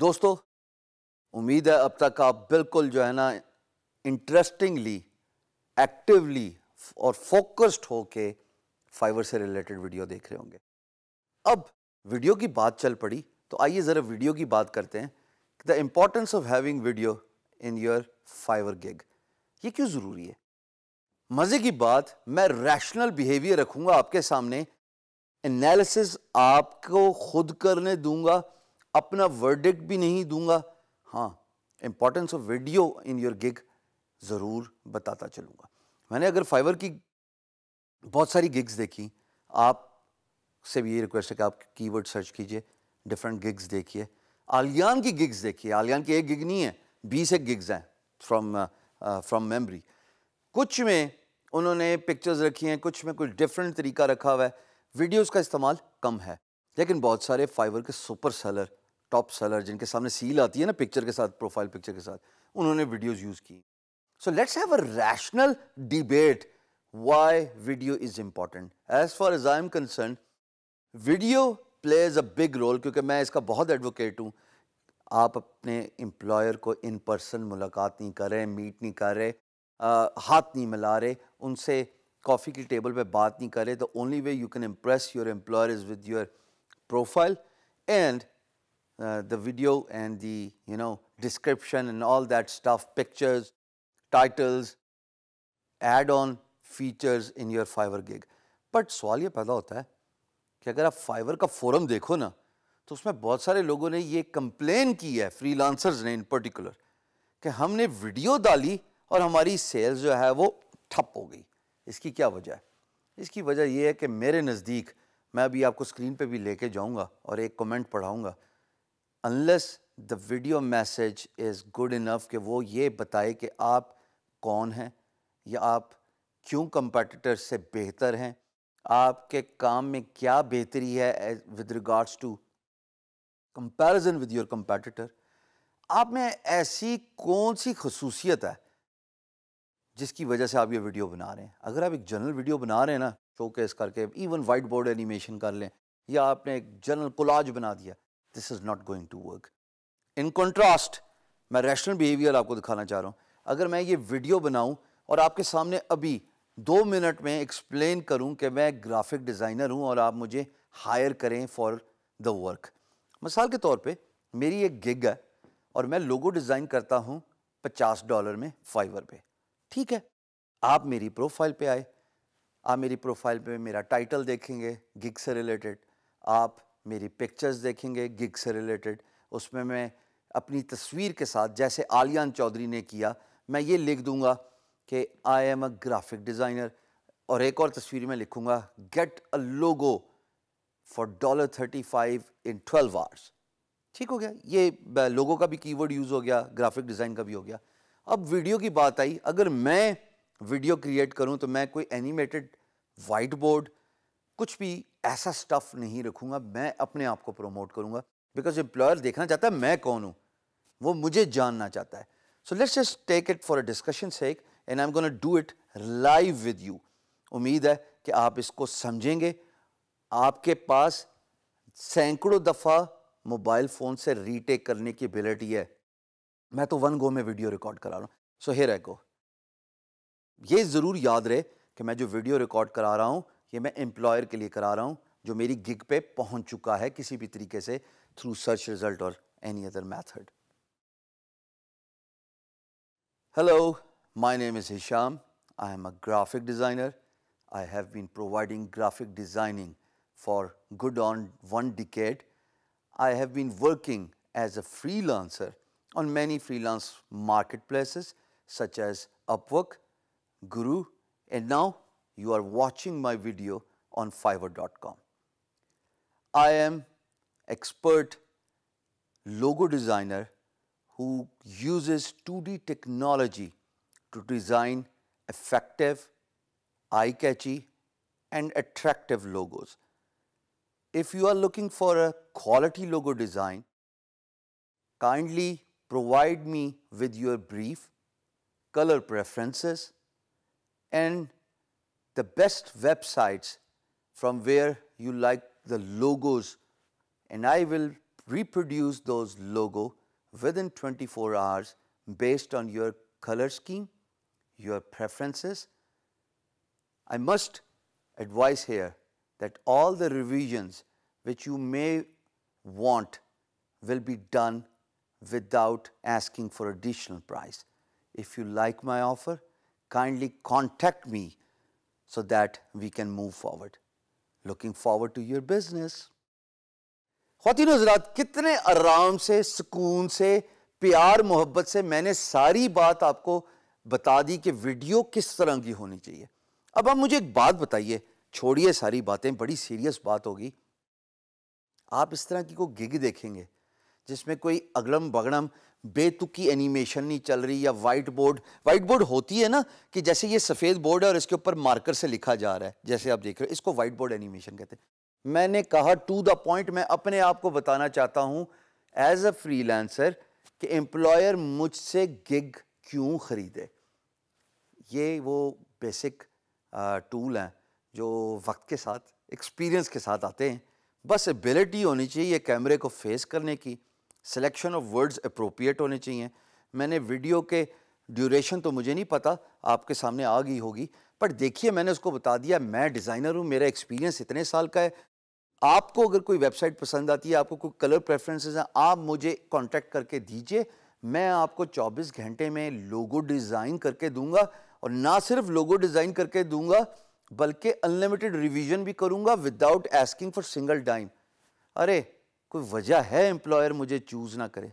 دوستو، امید ہے اب تک آپ بالکل جو ہے نا انٹرسٹنگلی ایکٹیولی اور فوکسڈ ہو کے فائبر سے ریلیٹڈ ویڈیو دیکھ رہے ہوں گے۔ اب ویڈیو کی بات چل پڑی، تو آئیے ذرا ویڈیو کی بات کرتے ہیں۔ The importance of having video in your Fiverr gig یہ کیوں ضروری ہے؟ مزے کی بات، میں ریشنل بیہیویئر رکھوں گا آپ کے سامنے۔ انیلیسز آپ کو خود کرنے دوں گا۔ اپنا ورڈکٹ بھی نہیں دوں گا۔ ہاں importance of video in your gig ضرور بتاتا چلوں گا۔ میں نے اگر فائبر کی بہت ساری گگز دیکھی، آپ سے بھی یہ ریکویسٹ ہے کہ آپ کی ورڈ سرچ کیجیے ڈفرنٹ گگز دیکھیے۔ آلیان کی گگز دیکھیے آلیان کی ایک گگ نہیں ہے، بیس ایک گگز ہیں فرام فرام میمری کچھ میں انہوں نے پکچرز رکھی ہیں، کچھ میں کچھ ڈفرنٹ طریقہ رکھا ہوا ہے۔ ویڈیوز کا استعمال کم ہے، لیکن بہت سارے فائبر کے سپر سیلر ٹاپ سیلر جن کے سامنے سیل آتی ہے نا پکچر کے ساتھ پروفائل پکچر کے ساتھ، انہوں نے ویڈیوز یوز کی۔ So let's have a rational debate why video is important as far as I am concern video plays a big role کیونکہ میں اس کا بہت ایڈوکیٹ ہوں۔ آپ اپنے امپلائر کو ان پرسن ملاقات نہیں کر رہے میٹ نہیں کر رہے ہاتھ نہیں ملا رہے، ان سے کافی کی ٹیبل پہ بات نہیں کر رہے تو only way you can impress your employer is with your profile and the video and the you know description and all that stuff pictures titles add on features in your Fiverr gig but سوال یہ پیدا ہوتا ہے کہ اگر آپ fibre کا forum دیکھو نا تو اس میں بہت سارے لوگوں نے یہ کمپلین کی ہے فری لانسرز نے ان پرٹیکولر کہ ہم نے ویڈیو ڈالی اور ہماری سیلز جو ہے وہ ٹھپ ہو گئی اس کی کیا وجہ ہے اس کی وجہ یہ ہے کہ میرے نزدیک میں ابھی آپ کو اسکرین پہ بھی لے کے جاؤں گا اور ایک کمنٹ پڑھاؤں گا unless the video message is good enough کہ وہ یہ بتائے کہ آپ کون ہیں یا آپ کیوں کمپیٹیٹر سے بہتر ہیں، آپ کے کام میں کیا بہتری ہے with regards to comparison with your competitor آپ میں ایسی کون سی خصوصیت ہے جس کی وجہ سے آپ یہ ویڈیو بنا رہے ہیں؟ اگر آپ ایک جنرل ویڈیو بنا رہے ہیں نا شو کیس کر کے ایون وائٹ بورڈ اینیمیشن کر لیں، یا آپ نے ایک جنرل کولاج بنا دیا this is not going to work in contrast میں ریشنل بیہیویئر آپ کو دکھانا چاہ رہا ہوں۔ اگر میں یہ ویڈیو بناؤں اور آپ کے سامنے ابھی دو منٹ میں ایکسپلین کروں کہ میں گرافک ڈیزائنر ہوں اور آپ مجھے ہائر کریں فار دا ورک مثال کے طور پہ میری ایک گگ ہے اور میں لوگو ڈیزائن کرتا ہوں پچاس ڈالر میں فائیور پہ۔ ٹھیک ہے، آپ میری پروفائل پہ آئے۔ آپ میری پروفائل پہ میرا ٹائٹل دیکھیں گے گگ سے ریلیٹڈ آپ میری پکچرز دیکھیں گے گگ سے ریلیٹڈ اس میں میں اپنی تصویر کے ساتھ جیسے آلیان چودھری نے کیا، میں یہ لکھ دوں گا کہ I am a graphic designer اور ایک اور تصویر میں لکھوں گا get a logo for dollar thirty five in twelve hours ٹھیک ہو گیا، یہ لوگوں کا بھی کی ورڈ یوز ہو گیا گرافک ڈیزائن کا بھی ہو گیا۔ اب ویڈیو کی بات آئی، اگر میں ویڈیو کریٹ کروں تو میں کوئی اینیمیٹڈ وائٹ بورڈ کچھ بھی ایسا سٹف نہیں رکھوں گا، میں اپنے آپ کو پروموٹ کروں گا۔ بیکاز امپلائر دیکھنا چاہتا ہے میں کون ہوں، وہ مجھے جاننا چاہتا ہے۔ So let's just take it for a discussion sake and I am gonna do it live with you امید ہے کہ آپ اس کو سمجھیں گے۔ آپ کے پاس سینکڑوں دفعہ موبائل فون سے ریٹیک کرنے کی ابیلٹی ہے۔ میں تو ون گو میں ویڈیو ریکارڈ کرا رہا ہوں۔ سو ہیر ہے کو یہ ضرور یاد رہے کہ میں جو ویڈیو ریکارڈ کرا رہا ہوں یہ میں امپلائر کے لیے کرا رہا ہوں، جو میری گگ پہ پہنچ چکا ہے کسی بھی طریقے سے تھرو سرچ ریزلٹ اور any other method hello my name is Hisham I am a graphic designer I have been providing graphic designing for good on one decade I have been working as a freelancer on many freelance marketplaces such as Upwork Guru and now you are watching my video on fiverr.com. I am expert logo designer who uses 2D technology to design effective, eye-catchy and attractive logos. If you are looking for a quality logo design, kindly provide me with your brief, color preferences and the best websites from where you like the logos, and I will reproduce those logo within 24 hours based on your color scheme, your preferences. I must advise here that all the revisions which you may want will be done without asking for additional price. If you like my offer, kindly contact me so that we can move forward. Looking forward to your business. خواتین حضرات، کتنے آرام سے، سکون سے، پیار، محبت سے میں نے ساری بات آپ کو بتا دی کہ ویڈیو کس طرح کی ہونی چاہیے اب آپ مجھے ایک بات بتائیے، چھوڑیے ساری باتیں، بڑی سیریس بات ہوگی آپ اس طرح کی کوئی گگ دیکھیں گے جس میں کوئی اگڑم بگڑم بے تکی اینیمیشن نہیں چل رہی یا وائٹ بورڈ وائٹ بورڈ ہوتی ہے نا کہ جیسے یہ سفید بورڈ ہے اور اس کے اوپر مارکر سے لکھا جا رہا ہے، جیسے آپ دیکھ رہے ہیں اس کو وائٹ بورڈ اینیمیشن کہتے ہیں۔ میں نے کہا ٹو دا پوائنٹ میں اپنے آپ کو بتانا چاہتا ہوں ایز اے فری لینسر کہ امپلائر مجھ سے گگ کیوں خریدے۔ یہ وہ بیسک ٹول ہیں جو وقت کے ساتھ ایکسپیرینس کے ساتھ آتے ہیں۔ بس ایبلٹی ہونی چاہیے کیمرے کو فیس کرنے کی۔ سلیکشن آف ورڈز اپروپریٹ ہونے چاہیے۔ میں نے ویڈیو کے ڈیوریشن تو مجھے نہیں پتا، آپ کے سامنے آ گئی ہوگی پر دیکھیے میں نے اس کو بتا دیا، میں ڈیزائنر ہوں، میرا ایکسپیرینس اتنے سال کا ہے۔ آپ کو اگر کوئی ویب سائٹ پسند آتی ہے، آپ کو کوئی کلر پریفرنسز ہیں، آپ مجھے کانٹیکٹ کر کے دیجیے۔ میں آپ کو چوبیس گھنٹے میں لوگو ڈیزائن کر کے دوں گا۔ اور نہ صرف لوگو ڈیزائن کر کے دوں گا، بلکہ انلیمیٹڈ ریویژن بھی کروں گا without asking for single dime ارے! کوئی وجہ ہے امپلائر مجھے چوز نہ کرے؟